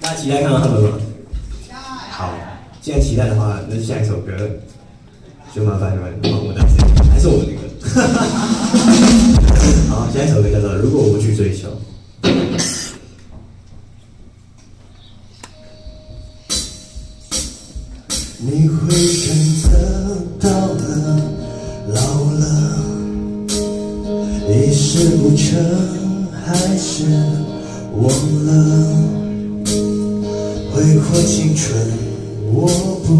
大家期待看到他们吗？好，既然期待的话，那下一首歌就麻烦你们帮我带还是我那个。好，下一首歌叫做《如果我不去追求》。忘了挥霍青春，我不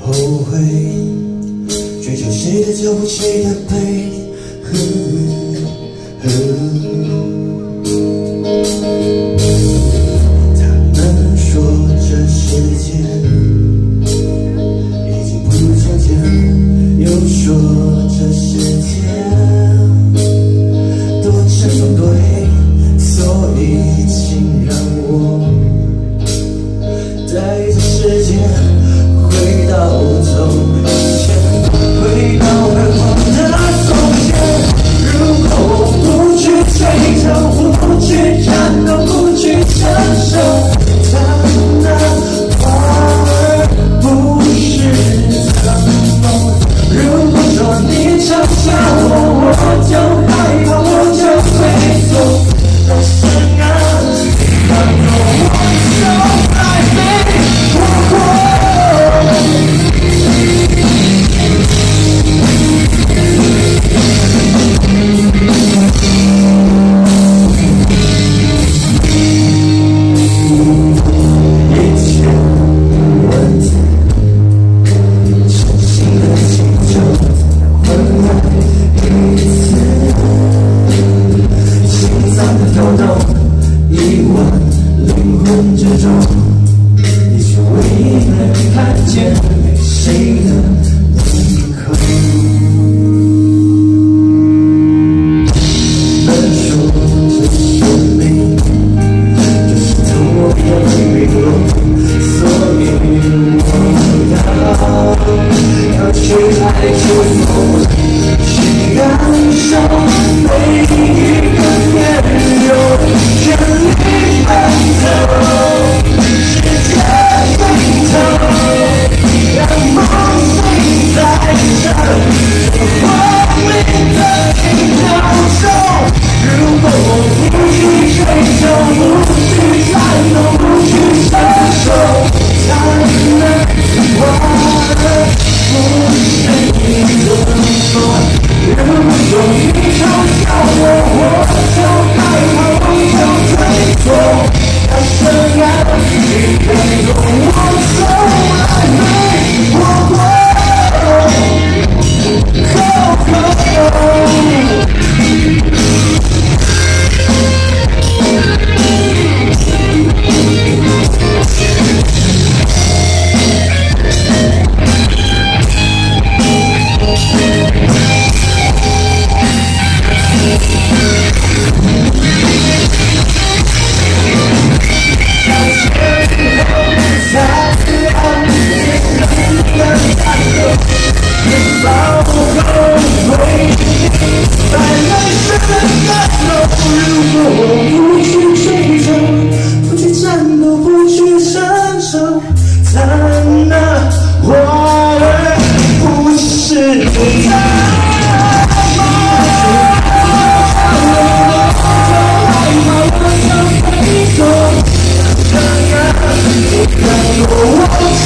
后悔。追求谁的脚步，谁的背影。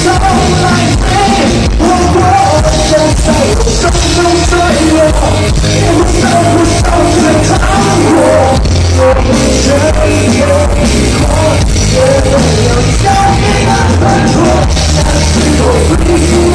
Don't let me. 我不会再有伤痛。岁月，我。我不介，也没有遗憾。犯错，但是。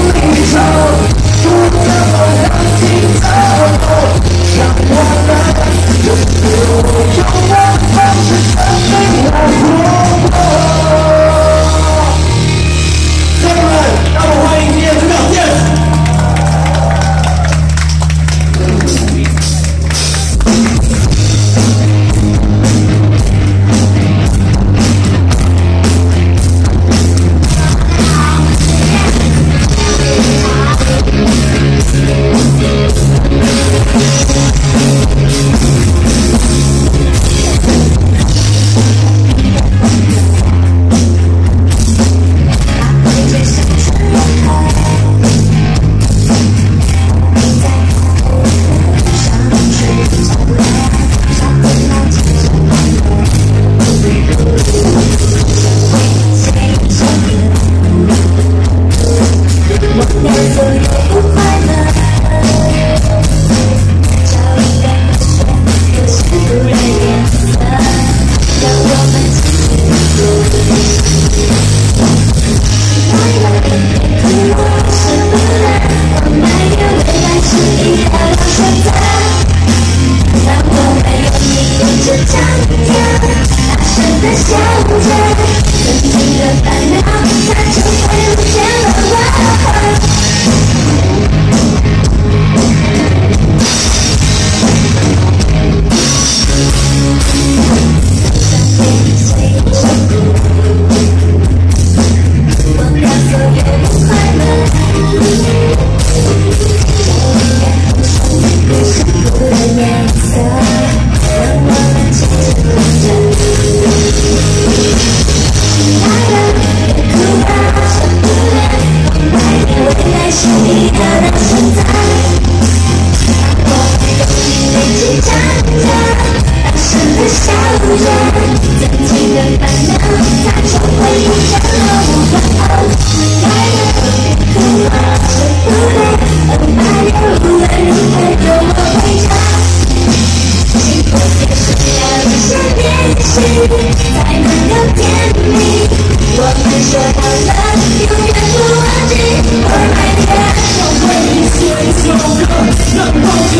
知り存在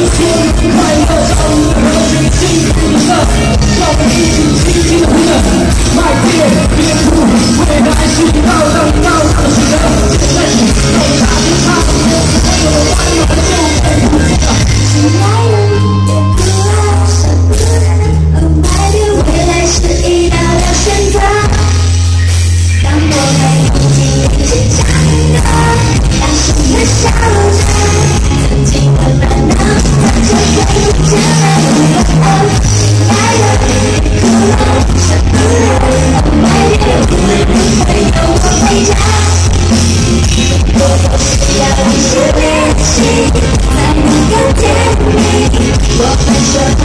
Brasil. I'll